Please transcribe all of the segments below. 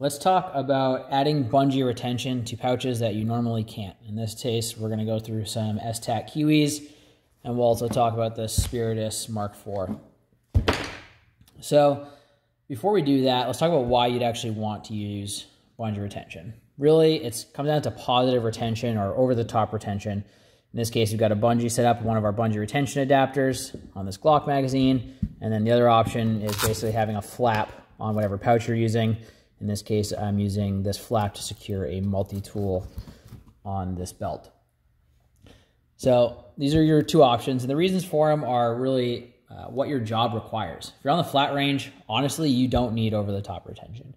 Let's talk about adding bungee retention to pouches that you normally can't. In this case, we're going to go through some Esstac Kywis, and we'll also talk about the Spiritus Mark IV. So before we do that, let's talk about why you'd actually want to use bungee retention. Really, it comes down to positive retention or over-the-top retention. In this case, we've got a bungee set up, one of our bungee retention adapters on this Glock magazine, and then the other option is basically having a flap on whatever pouch you're using. In this case, I'm using this flap to secure a multi-tool on this belt. So these are your two options, and the reasons for them are really uh, what your job requires. If you're on the flat range, honestly, you don't need over-the-top retention.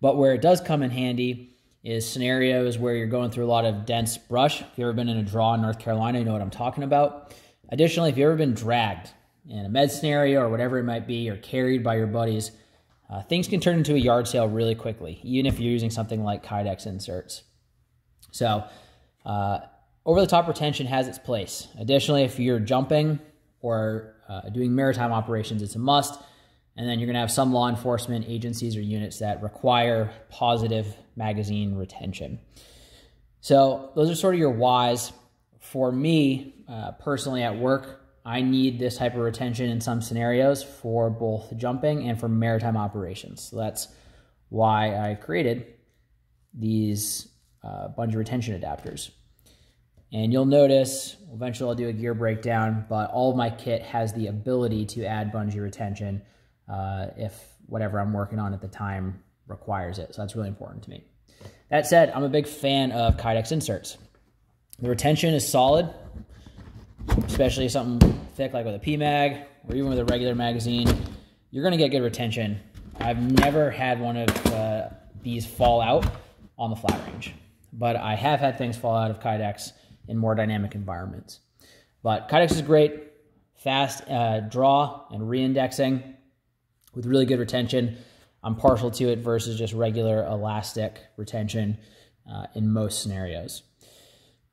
But where it does come in handy is scenarios where you're going through a lot of dense brush. If you've ever been in a draw in North Carolina, you know what I'm talking about. Additionally, if you've ever been dragged in a med scenario or whatever it might be, or carried by your buddies, uh, things can turn into a yard sale really quickly, even if you're using something like Kydex inserts. So, uh, over the top retention has its place. Additionally, if you're jumping or uh, doing maritime operations, it's a must. And then you're going to have some law enforcement agencies or units that require positive magazine retention. So, those are sort of your whys. For me, uh, personally at work, I need this type of retention in some scenarios for both jumping and for maritime operations. So that's why I created these uh, bungee retention adapters. And you'll notice, eventually I'll do a gear breakdown, but all of my kit has the ability to add bungee retention uh, if whatever I'm working on at the time requires it. So that's really important to me. That said, I'm a big fan of Kydex inserts. The retention is solid especially something thick like with a PMAG or even with a regular magazine, you're going to get good retention. I've never had one of uh, these fall out on the flat range, but I have had things fall out of Kydex in more dynamic environments. But Kydex is great, fast uh, draw and reindexing with really good retention. I'm partial to it versus just regular elastic retention uh, in most scenarios.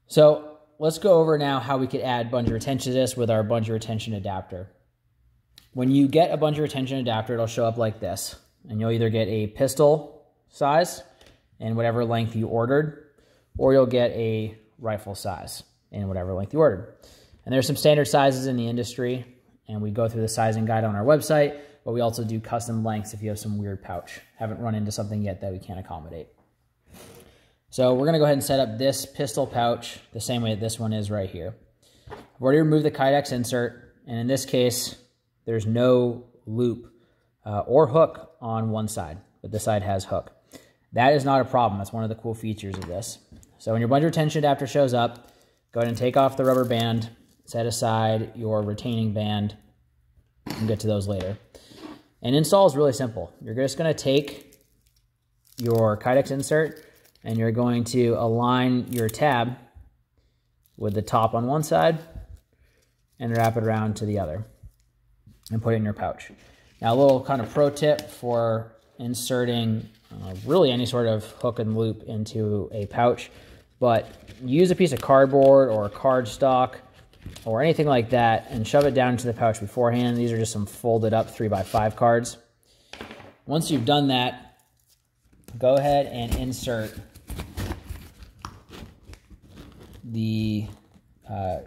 So let's go over now how we could add bungee retention to this with our bungee retention adapter. When you get a bungee retention adapter, it'll show up like this. And you'll either get a pistol size in whatever length you ordered, or you'll get a rifle size in whatever length you ordered. And there's some standard sizes in the industry, and we go through the sizing guide on our website, but we also do custom lengths if you have some weird pouch. Haven't run into something yet that we can't accommodate. So we're going to go ahead and set up this pistol pouch the same way this one is right here. I've already removed the Kydex insert, and in this case, there's no loop uh, or hook on one side, but this side has hook. That is not a problem. That's one of the cool features of this. So when your bungee retention adapter shows up, go ahead and take off the rubber band, set aside your retaining band, we'll get to those later. And install is really simple. You're just going to take your Kydex insert, and you're going to align your tab with the top on one side and wrap it around to the other and put it in your pouch. Now a little kind of pro tip for inserting uh, really any sort of hook and loop into a pouch, but use a piece of cardboard or cardstock or anything like that and shove it down into the pouch beforehand. These are just some folded up three by five cards. Once you've done that, go ahead and insert the uh,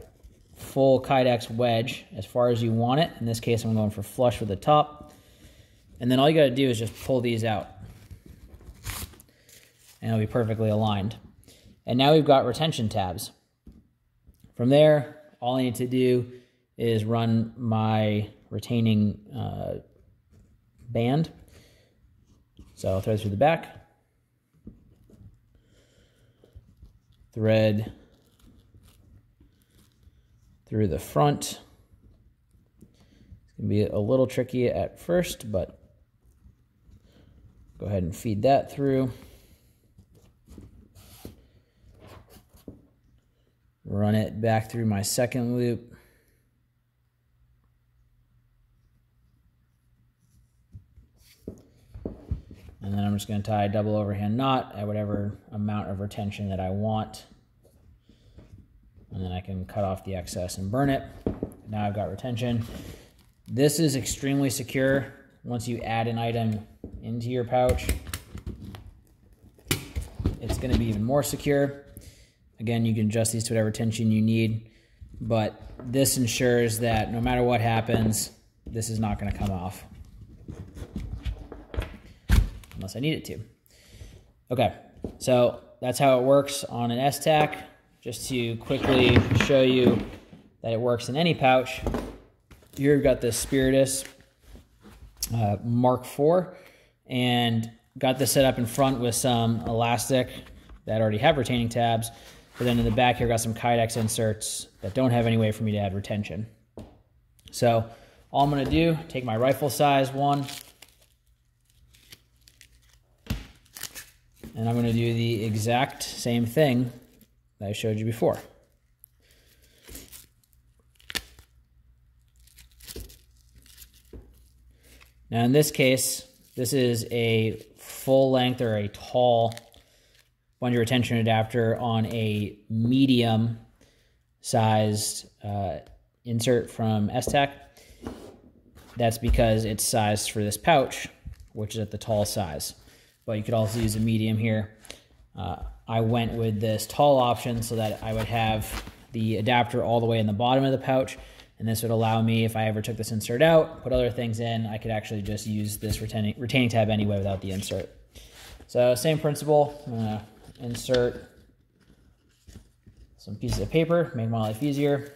full Kydex wedge as far as you want it. In this case, I'm going for flush with the top. And then all you got to do is just pull these out. And it'll be perfectly aligned. And now we've got retention tabs. From there, all I need to do is run my retaining uh, band. So I'll thread through the back. Thread through the front. It's going to be a little tricky at first, but go ahead and feed that through. Run it back through my second loop. And then I'm just going to tie a double overhand knot at whatever amount of retention that I want and then I can cut off the excess and burn it. Now I've got retention. This is extremely secure once you add an item into your pouch. it's going to be even more secure. Again, you can adjust these to whatever tension you need, but this ensures that no matter what happens, this is not going to come off. Unless I need it to. Okay, so that's how it works on an Esstac. Just to quickly show you that it works in any pouch. Here we've got the Spiritus uh, Mark IV and got this set up in front with some elastic that already have retaining tabs. But then in the back here, got some Kydex inserts that don't have any way for me to add retention. So all I'm gonna do, take my rifle size one, and I'm gonna do the exact same thing that I showed you before. Now in this case, this is a full length or a tall bungee retention adapter on a medium sized uh, insert from Esstac. That's because it's sized for this pouch, which is at the tall size. But you could also use a medium here. Uh, I went with this tall option so that I would have the adapter all the way in the bottom of the pouch. And this would allow me, if I ever took this insert out, put other things in, I could actually just use this retaining, retaining tab anyway without the insert. So same principle, I'm gonna insert some pieces of paper, make my life easier.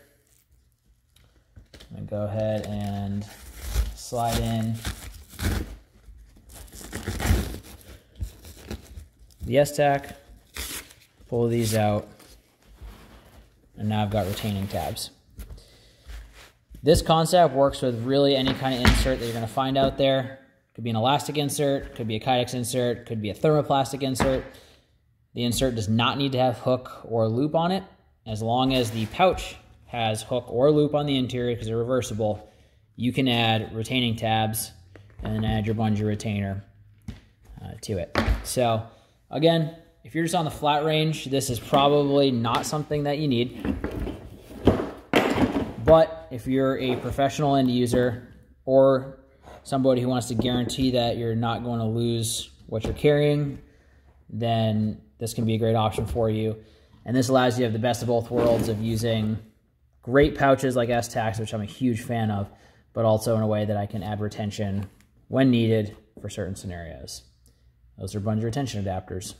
I'm gonna go ahead and slide in the Esstac, pull these out, and now I've got retaining tabs. This concept works with really any kind of insert that you're going to find out there. Could be an elastic insert, could be a Kydex insert, could be a thermoplastic insert. The insert does not need to have hook or loop on it. As long as the pouch has hook or loop on the interior because they're reversible, you can add retaining tabs and then add your bungee retainer uh, to it. So again, if you're just on the flat range, this is probably not something that you need. But if you're a professional end user or somebody who wants to guarantee that you're not going to lose what you're carrying, then this can be a great option for you. And this allows you to have the best of both worlds of using great pouches like Esstacs, which I'm a huge fan of, but also in a way that I can add retention when needed for certain scenarios. Those are bungee retention adapters.